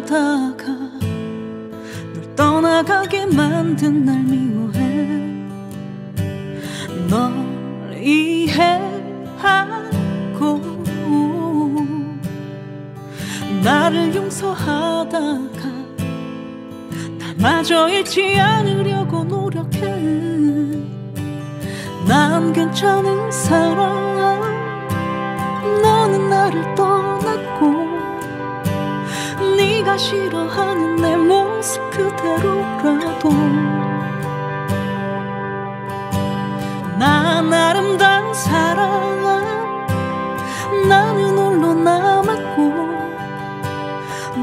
하다가 널 떠나가게 만든 날 미워해. 널 이해하고 나를 용서하다가 나마저 잃지 않으려고 노력해. 난 괜찮은 사람. 너는 나를 떠났고 네가 싫어하는 내 모습 그대로라도. 난 아름다운 사람 나는 홀로 남았고.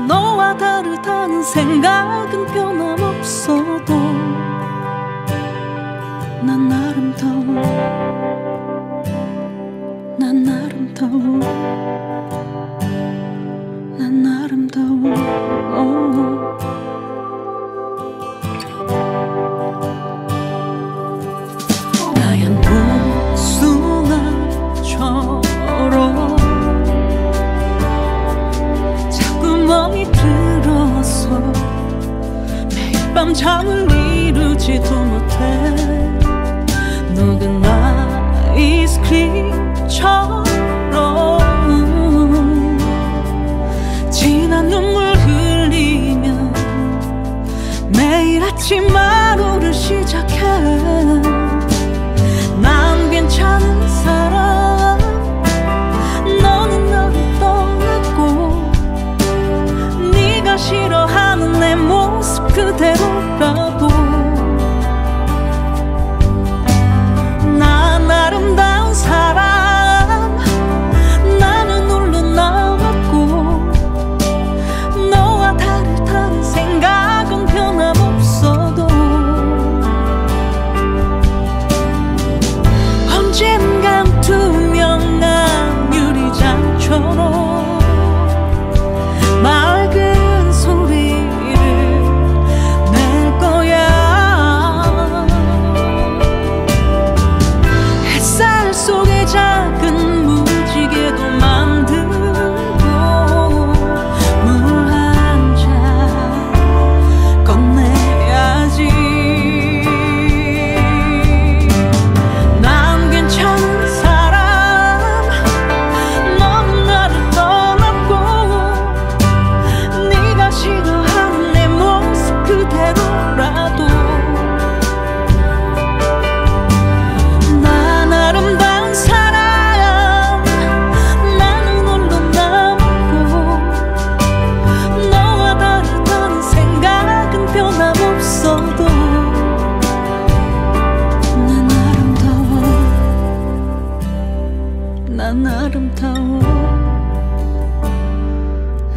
너와 다르다는 생각은 변함없어도 난 아름다워. 난 아름다워. 난 아름다워 어. 하얀 복숭아처럼 자꾸 멍이 들어서 매일 밤 잠을 이루지도 못해 아침 하루를 시작해. 난 괜찮은 난 아름다워.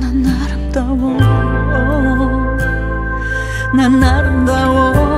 난 아름다워. 난 아름다워